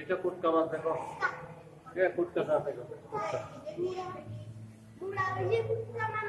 এটা কুটকা মাছ দেখো কুটকা দেখো কুটকা Kurang